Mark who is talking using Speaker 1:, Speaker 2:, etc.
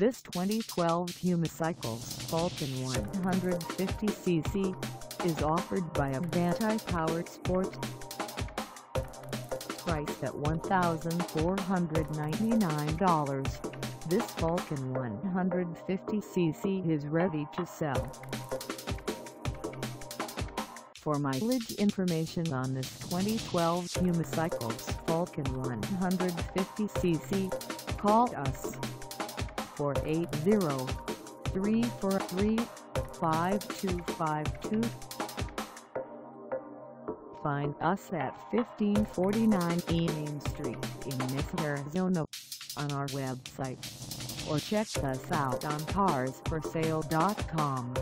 Speaker 1: This 2012 Puma Cycles Falcon 150cc is offered by Advanti Power Sport. Priced at $1,499, this Falcon 150cc is ready to sell. For mileage information on this 2012 Puma Cycles Falcon 150cc, call us 480-343-5252. Find us at 1549 E Main Street in Mesa, Arizona on our website or check us out on carsforsale.com.